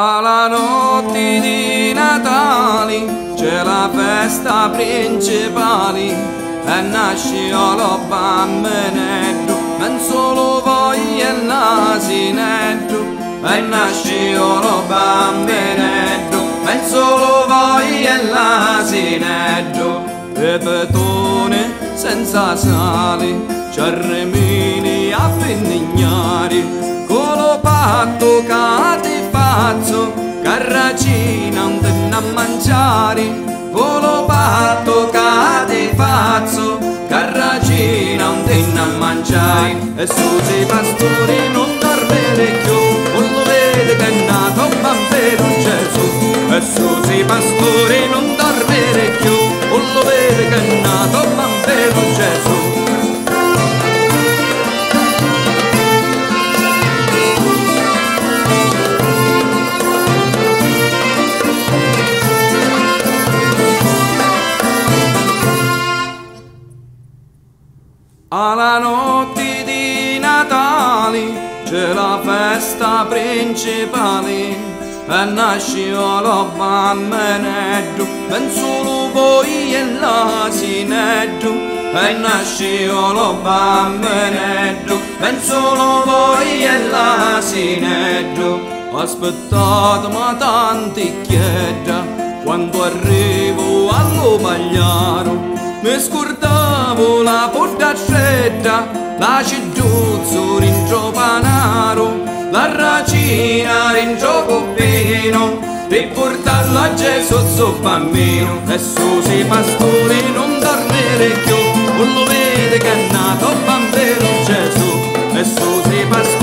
Alla notte di Natale c'è la festa principale e nasce lo bambinetto, non solo voi e l'asinetto, e nasce lo bambinetto, non solo voi e l'asinetto, e petone senza sale, cerremini a carracina un tenna a mangiare, volo patto cade pazzo, carracina un tenna a mangiare, e su dei pastori Alla notte di Natale c'è la festa principale e nasce lo bambinetto, ben solo voi e l'asinetto, e nasce lo bambinetto, ben solo voi e l'asinetto. Aspettatemi tanti chieda quando arrivo allo pagliaro mi scordavo la porta stretta, la ciduzzo rincio panaro, la racina rincio coppino, per portarlo a Gesù suo bambino. E su si pastori non dormire più, non lo vede che è nato bambino Gesù. E su si pastori